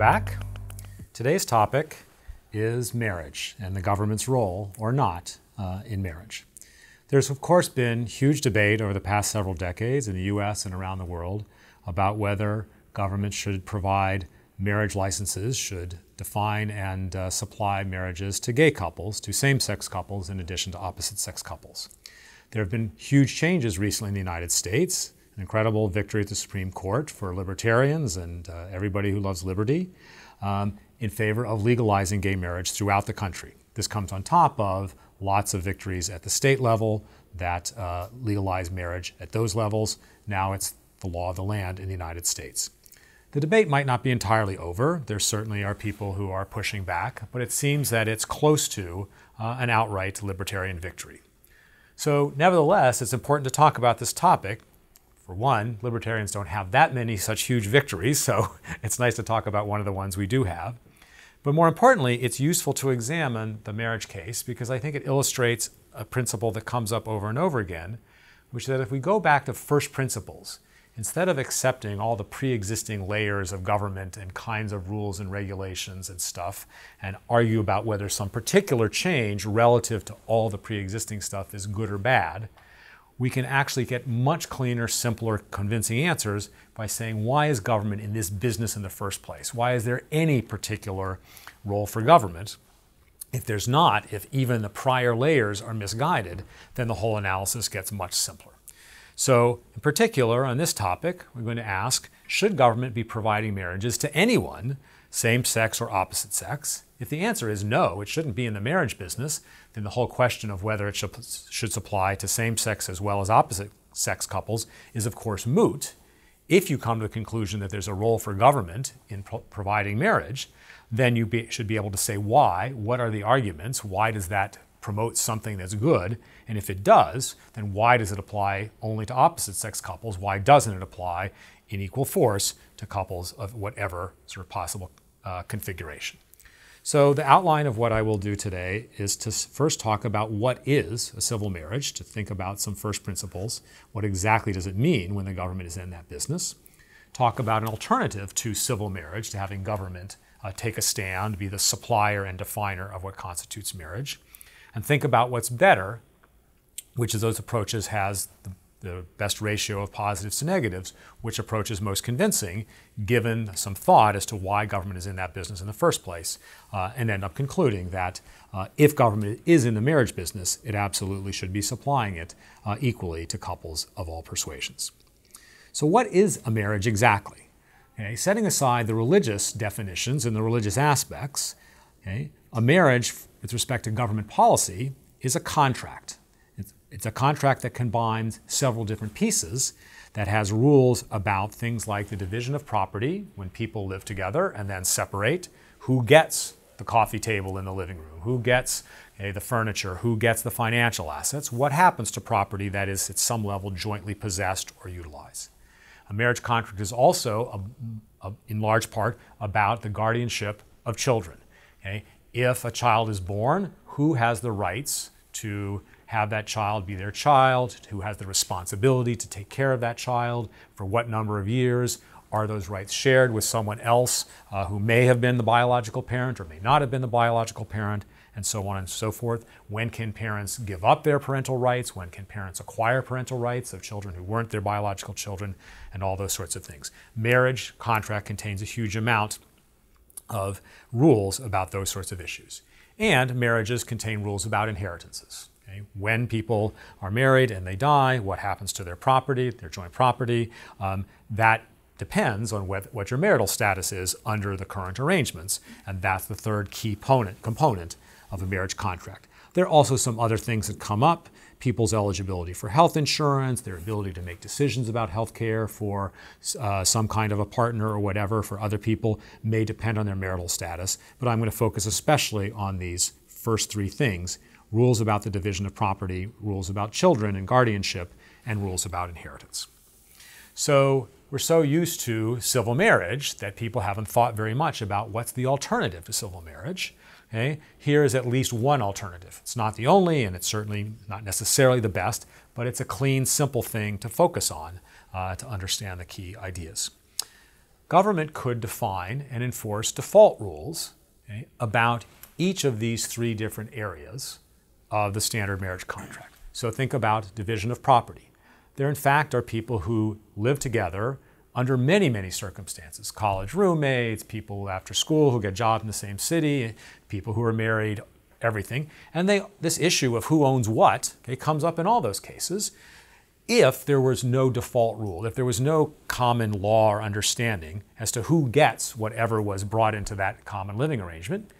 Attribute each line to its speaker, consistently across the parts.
Speaker 1: back. Today's topic is marriage and the government's role or not uh, in marriage. There's, of course, been huge debate over the past several decades in the US and around the world about whether government should provide marriage licenses, should define and uh, supply marriages to gay couples, to same sex couples, in addition to opposite sex couples. There have been huge changes recently in the United States incredible victory at the Supreme Court for libertarians and uh, everybody who loves liberty um, in favor of legalizing gay marriage throughout the country. This comes on top of lots of victories at the state level that uh, legalize marriage at those levels. Now it's the law of the land in the United States. The debate might not be entirely over. There certainly are people who are pushing back, but it seems that it's close to uh, an outright libertarian victory. So, nevertheless, it's important to talk about this topic for one, libertarians don't have that many such huge victories, so it's nice to talk about one of the ones we do have. But more importantly, it's useful to examine the marriage case because I think it illustrates a principle that comes up over and over again, which is that if we go back to first principles, instead of accepting all the pre existing layers of government and kinds of rules and regulations and stuff, and argue about whether some particular change relative to all the pre existing stuff is good or bad, we can actually get much cleaner, simpler, convincing answers by saying, why is government in this business in the first place? Why is there any particular role for government? If there's not, if even the prior layers are misguided, then the whole analysis gets much simpler. So, in particular, on this topic, we're going to ask should government be providing marriages to anyone, same sex or opposite sex? If the answer is no, it shouldn't be in the marriage business, then the whole question of whether it should, should supply to same sex as well as opposite sex couples is, of course, moot. If you come to the conclusion that there's a role for government in pro- providing marriage, then you be, should be able to say why. What are the arguments? Why does that promote something that's good? And if it does, then why does it apply only to opposite sex couples? Why doesn't it apply in equal force to couples of whatever sort of possible uh, configuration? So, the outline of what I will do today is to first talk about what is a civil marriage, to think about some first principles. What exactly does it mean when the government is in that business? Talk about an alternative to civil marriage, to having government uh, take a stand, be the supplier and definer of what constitutes marriage. And think about what's better, which of those approaches has the the best ratio of positives to negatives, which approach is most convincing, given some thought as to why government is in that business in the first place, uh, and end up concluding that uh, if government is in the marriage business, it absolutely should be supplying it uh, equally to couples of all persuasions. So, what is a marriage exactly? Okay, setting aside the religious definitions and the religious aspects, okay, a marriage with respect to government policy is a contract it's a contract that combines several different pieces that has rules about things like the division of property when people live together and then separate, who gets the coffee table in the living room, who gets okay, the furniture, who gets the financial assets, what happens to property that is at some level jointly possessed or utilized. A marriage contract is also, a, a, in large part, about the guardianship of children. Okay? If a child is born, who has the rights to have that child be their child, who has the responsibility to take care of that child, for what number of years, are those rights shared with someone else uh, who may have been the biological parent or may not have been the biological parent, and so on and so forth? When can parents give up their parental rights? When can parents acquire parental rights of children who weren't their biological children? And all those sorts of things. Marriage contract contains a huge amount of rules about those sorts of issues. And marriages contain rules about inheritances. Okay? When people are married and they die, what happens to their property, their joint property, um, that depends on what, what your marital status is under the current arrangements. And that's the third key component, component of a marriage contract. There are also some other things that come up people's eligibility for health insurance, their ability to make decisions about health care for uh, some kind of a partner or whatever for other people may depend on their marital status. But I'm going to focus especially on these first three things rules about the division of property, rules about children and guardianship, and rules about inheritance. So we're so used to civil marriage that people haven't thought very much about what's the alternative to civil marriage. Okay? Here is at least one alternative. It's not the only, and it's certainly not necessarily the best, but it's a clean, simple thing to focus on uh, to understand the key ideas. government could define and enforce default rules okay, about each of these three different areas of the standard marriage contract. So think about division of property. There, in fact, are people who live together under many, many circumstances college roommates, people after school who get jobs in the same city, people who are married, everything. And they, this issue of who owns what okay, comes up in all those cases if there was no default rule, if there was no common law or understanding as to who gets whatever was brought into that common living arrangement,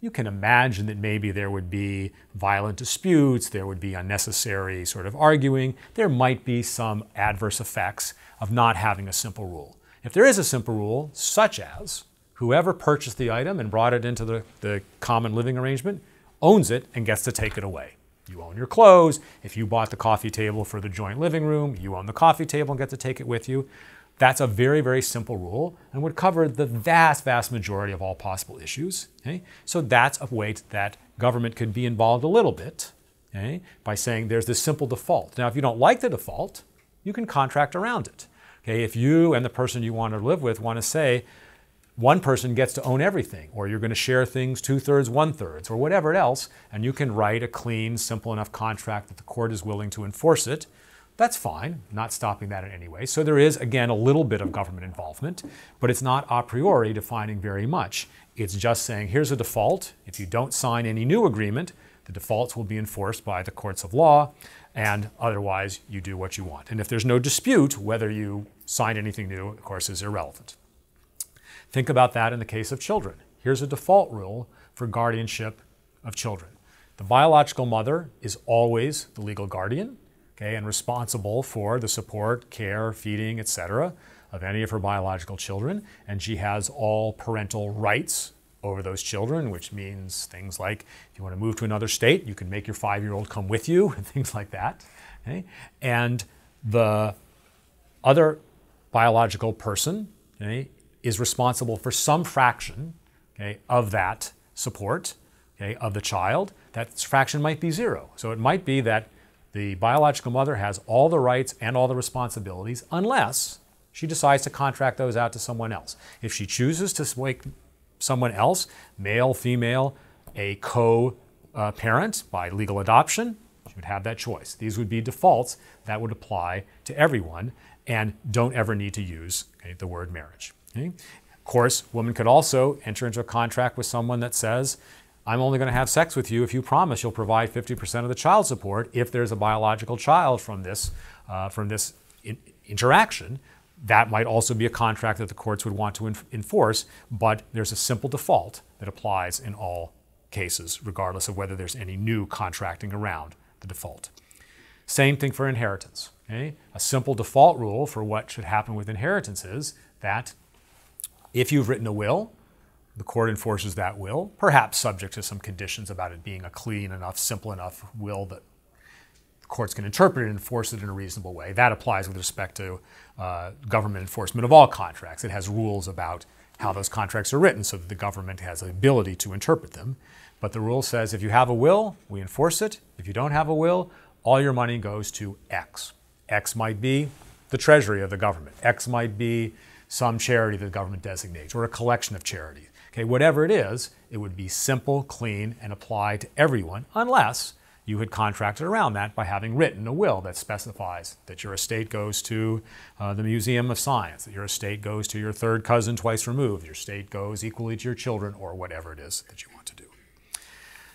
Speaker 1: you can imagine that maybe there would be violent disputes, there would be unnecessary sort of arguing, there might be some adverse effects of not having a simple rule. If there is a simple rule, such as whoever purchased the item and brought it into the, the common living arrangement owns it and gets to take it away. You own your clothes. If you bought the coffee table for the joint living room, you own the coffee table and get to take it with you. That's a very, very simple rule and would cover the vast, vast majority of all possible issues. Okay? So that's a way that government could be involved a little bit okay? by saying there's this simple default. Now, if you don't like the default, you can contract around it. Okay? If you and the person you want to live with want to say, one person gets to own everything, or you're going to share things two thirds, one thirds, or whatever else, and you can write a clean, simple enough contract that the court is willing to enforce it. That's fine, not stopping that in any way. So there is, again, a little bit of government involvement, but it's not a priori defining very much. It's just saying here's a default. If you don't sign any new agreement, the defaults will be enforced by the courts of law, and otherwise you do what you want. And if there's no dispute, whether you sign anything new, of course, is irrelevant. Think about that in the case of children. Here's a default rule for guardianship of children. The biological mother is always the legal guardian, okay, and responsible for the support, care, feeding, etc. of any of her biological children, and she has all parental rights over those children, which means things like if you want to move to another state, you can make your five-year-old come with you, and things like that. Okay? And the other biological person okay, is responsible for some fraction okay, of that support of the child. That fraction might be zero. So it might be that the biological mother has all the rights and all the responsibilities unless she decides to contract those out to someone else. If she chooses to make someone else, male, female, a co parent by legal adoption, she would have that choice. These would be defaults that would apply to everyone and don't ever need to use okay, the word marriage. Okay? Of course, women could also enter into a contract with someone that says, I'm only going to have sex with you if you promise you'll provide 50% of the child support if there's a biological child from this, uh, from this in- interaction. That might also be a contract that the courts would want to enforce, but there's a simple default that applies in all cases, regardless of whether there's any new contracting around the default. Same thing for inheritance. Okay? A simple default rule for what should happen with inheritance is that if you've written a will, the court enforces that will, perhaps subject to some conditions about it being a clean enough, simple enough will that courts can interpret it and enforce it in a reasonable way. That applies with respect to uh, government enforcement of all contracts. It has rules about how those contracts are written so that the government has the ability to interpret them. But the rule says if you have a will, we enforce it. If you don't have a will, all your money goes to X. X might be the treasury of the government. X might be some charity that the government designates or a collection of charities. Okay, whatever it is, it would be simple, clean, and apply to everyone unless you had contracted around that by having written a will that specifies that your estate goes to uh, the Museum of Science, that your estate goes to your third cousin twice removed, your estate goes equally to your children, or whatever it is that you want to do.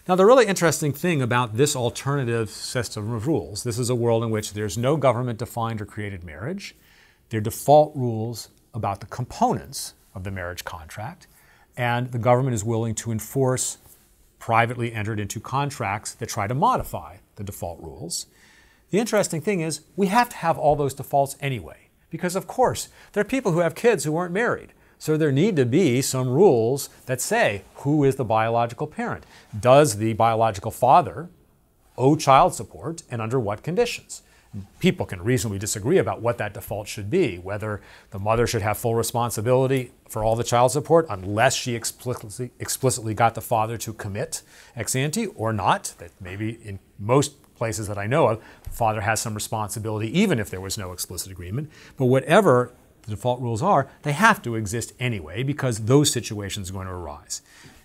Speaker 1: Now, the really interesting thing about this alternative system of rules, this is a world in which there's no government defined or created marriage. They're default rules about the components of the marriage contract, and the government is willing to enforce privately entered into contracts that try to modify the default rules. The interesting thing is, we have to have all those defaults anyway, because of course, there are people who have kids who weren't married. So there need to be some rules that say who is the biological parent. Does the biological father owe child support and under what conditions? People can reasonably disagree about what that default should be, whether the mother should have full responsibility for all the child support unless she explicitly, explicitly got the father to commit ex ante or not. That maybe in most places that I know of, the father has some responsibility even if there was no explicit agreement. But whatever the default rules are, they have to exist anyway because those situations are going to arise.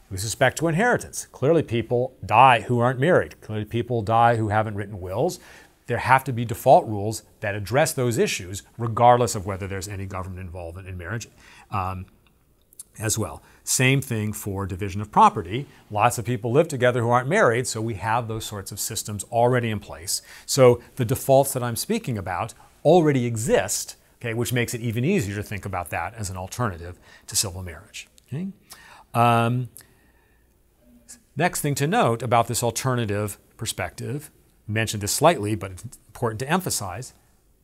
Speaker 1: With respect to inheritance, clearly people die who aren't married. Clearly people die who haven't written wills. There have to be default rules that address those issues, regardless of whether there's any government involvement in marriage. Um, as well. Same thing for division of property. Lots of people live together who aren't married, so we have those sorts of systems already in place. So the defaults that I'm speaking about already exist, okay, which makes it even easier to think about that as an alternative to civil marriage. Okay? Um, next thing to note about this alternative perspective, mentioned this slightly, but it's important to emphasize,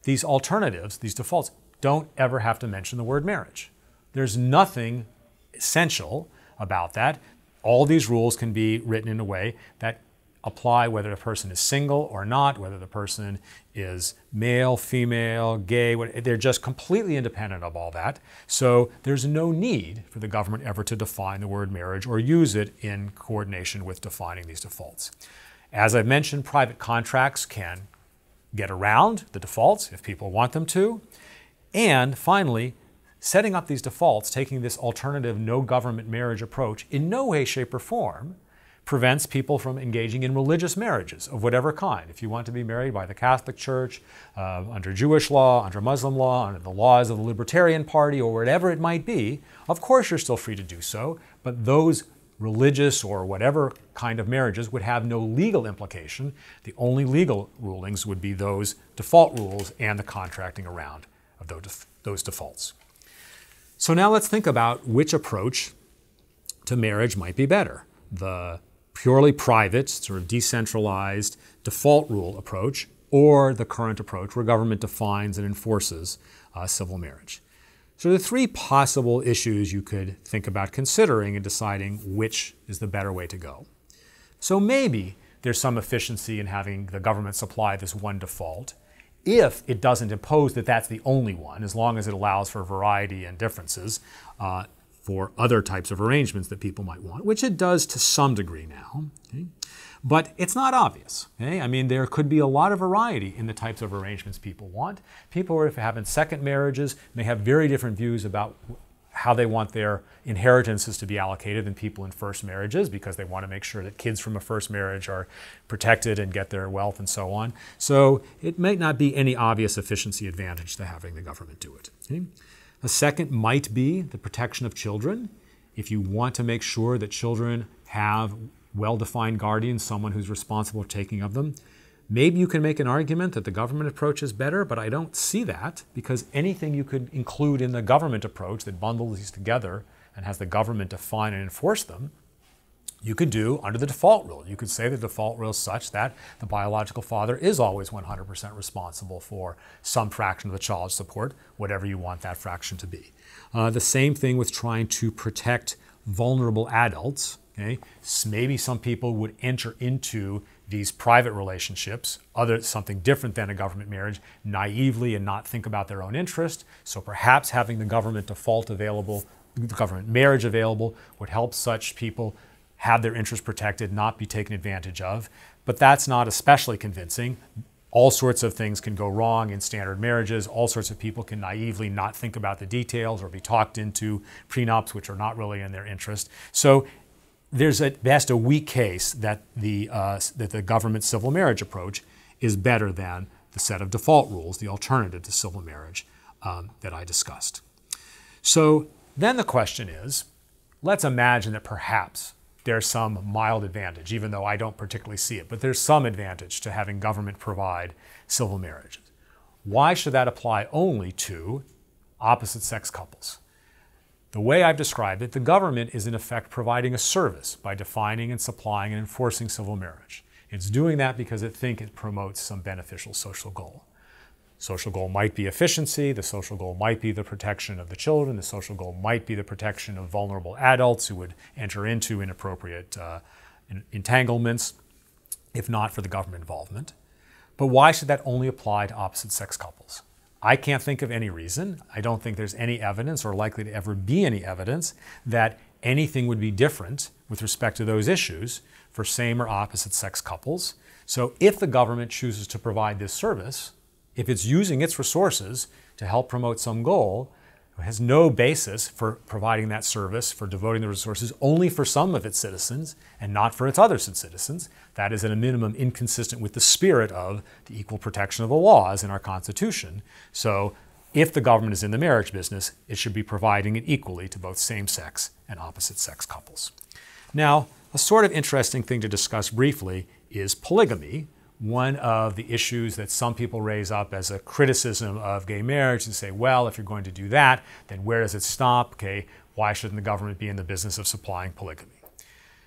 Speaker 1: these alternatives, these defaults, don't ever have to mention the word marriage. There's nothing essential about that. All these rules can be written in a way that apply whether the person is single or not, whether the person is male, female, gay, they're just completely independent of all that. So there's no need for the government ever to define the word marriage or use it in coordination with defining these defaults. As I've mentioned, private contracts can get around the defaults if people want them to. And finally, setting up these defaults, taking this alternative no government marriage approach, in no way, shape, or form prevents people from engaging in religious marriages of whatever kind. If you want to be married by the Catholic Church, uh, under Jewish law, under Muslim law, under the laws of the Libertarian Party, or whatever it might be, of course you're still free to do so, but those religious or whatever kind of marriages would have no legal implication. The only legal rulings would be those default rules and the contracting around of those, defaults. So now let's think about which approach to marriage might be better. The purely private, sort of decentralized default rule approach, or the current approach where government defines and enforces uh, civil marriage. So there are three possible issues you could think about considering in deciding which is the better way to go. So maybe there's some efficiency in having the government supply this one default, if it doesn't impose that that's the only one, as long as it allows for variety and differences uh, for other types of arrangements that people might want, which it does to some degree now. Okay? But it's not obvious. Okay? I mean, there could be a lot of variety in the types of arrangements people want. People who are having second marriages may have very different views about how they want their inheritances to be allocated than people in first marriages because they want to make sure that kids from a first marriage are protected and get their wealth and so on. So it might not be any obvious efficiency advantage to having the government do it. Okay? A second might be the protection of children. If you want to make sure that children have well defined guardian, someone who's responsible for taking of them, Maybe you can make an argument that the government approach is better, but I don't see that because anything you could include in the government approach that bundles these together and has the government define and enforce them, you could do under the default rule. You could say the default rule is such that the biological father is always 100% responsible for some fraction of the child's support, whatever you want that fraction to be. Uh, the same thing with trying to protect vulnerable adults. Okay? Maybe some people would enter into these private relationships, other something different than a government marriage, naively and not think about their own interest. So perhaps having the government default available, the government marriage available, would help such people have their interests protected, not be taken advantage of. But that's not especially convincing. All sorts of things can go wrong in standard marriages. All sorts of people can naively not think about the details or be talked into prenups which are not really in their interest. So there's at best a weak case that the, uh, that the government civil marriage approach is better than the set of default rules, the alternative to civil marriage um, that I discussed. So then the question is let's imagine that perhaps there's some mild advantage, even though I don't particularly see it, but there's some advantage to having government provide civil marriages. Why should that apply only to opposite sex couples? The way I've described it, the government is in effect providing a service by defining and supplying and enforcing civil marriage. It's doing that because it thinks it promotes some beneficial social goal. Social goal might be efficiency, the social goal might be the protection of the children, the social goal might be the protection of vulnerable adults who would enter into inappropriate uh, entanglements, if not for the government involvement. But why should that only apply to opposite sex couples? I can't think of any reason. I don't think there's any evidence or likely to ever be any evidence that anything would be different with respect to those issues for same or opposite sex couples. So if the government chooses to provide this service, if it's using its resources to help promote some goal, has no basis for providing that service, for devoting the resources only for some of its citizens and not for its other citizens. That is, at a minimum, inconsistent with the spirit of the equal protection of the laws in our Constitution. So, if the government is in the marriage business, it should be providing it equally to both same sex and opposite sex couples. Now, a sort of interesting thing to discuss briefly is polygamy, one of the issues that some people raise up as a criticism of gay marriage and say, well, if you're going to do that, then where does it stop? Okay, why shouldn't the government be in the business of supplying polygamy?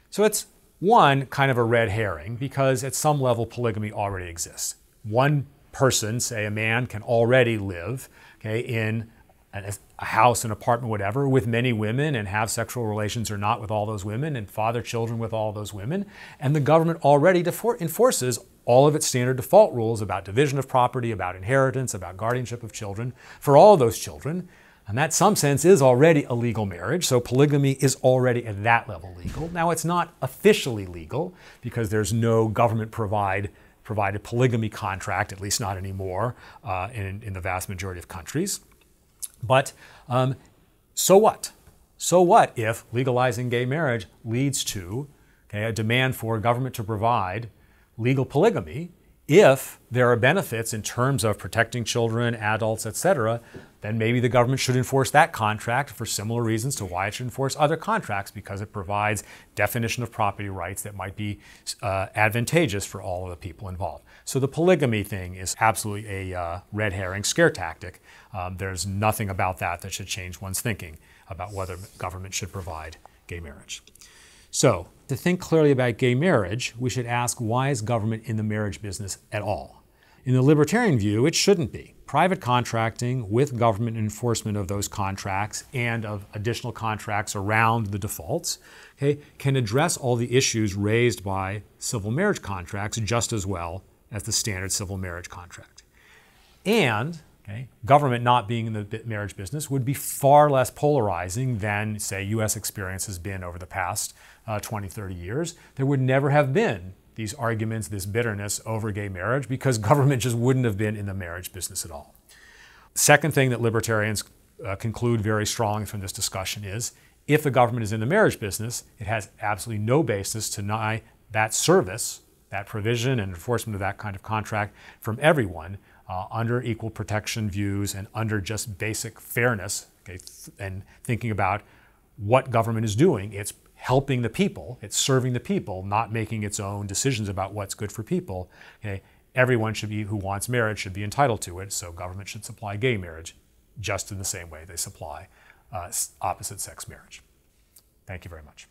Speaker 1: So it's one kind of a red herring because at some level polygamy already exists. One person, say a man, can already live okay, in a house, an apartment, whatever, with many women and have sexual relations or not with all those women and father children with all those women. And the government already enforces all of its standard default rules about division of property, about inheritance, about guardianship of children for all those children. And that, some sense, is already a legal marriage. So polygamy is already at that level legal. Now, it's not officially legal because there's no government provide provided polygamy contract, at least not anymore uh, in, in the vast majority of countries. But um, so what? So what if legalizing gay marriage leads to okay, a demand for government to provide legal polygamy? If there are benefits in terms of protecting children, adults, etc., then maybe the government should enforce that contract for similar reasons to why it should enforce other contracts because it provides definition of property rights that might be uh, advantageous for all of the people involved. So the polygamy thing is absolutely a uh, red herring scare tactic. Um, there's nothing about that that should change one's thinking about whether government should provide gay marriage. So, to think clearly about gay marriage, we should ask why is government in the marriage business at all? In the libertarian view, it shouldn't be. Private contracting with government enforcement of those contracts and of additional contracts around the defaults okay, can address all the issues raised by civil marriage contracts just as well as the standard civil marriage contract. And okay, government not being in the marriage business would be far less polarizing than, say, US experience has been over the past uh, 20, 30 years. There would never have been these arguments, this bitterness over gay marriage because government just wouldn't have been in the marriage business at all. Second thing that libertarians uh, conclude very strongly from this discussion is if the government is in the marriage business, it has absolutely no basis to deny that service, that provision and enforcement of that kind of contract from everyone uh, under equal protection views and under just basic fairness okay, and thinking about what government is doing. It's helping the people, it's serving the people, not making its own decisions about what's good for people. Okay? Everyone should be who wants marriage should be entitled to it, so government should supply gay marriage just in the same way they supply uh, opposite sex marriage. Thank you very much.